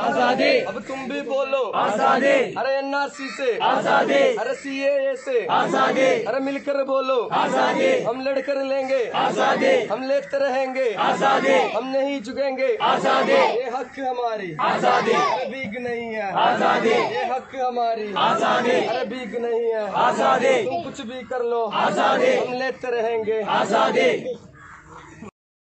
आज़ादी। अब तुम भी बोलो। आज़ादी। अरे एनआरसी से। आज़ादी। अरे सीएए से। आज़ादी। अरे मिलकर बोलो। आज़ादी। हम लड़कर लेंगे। आज़ादी। हम लेते रहेंगे। आज़ादी। हम नहीं झुकेंगे। आज़ादी। ये हक हमारी। आज़ादी। अरे भीख नहीं है। आज़ादी। ये हक हमारी। आज़ादी। अरे बीग नहीं है। आज़ादी। तुम कुछ भी कर लो। आज़ादी। हम लेते रहेंगे। आज़ादी।